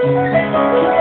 Música